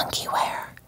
Monkeyware.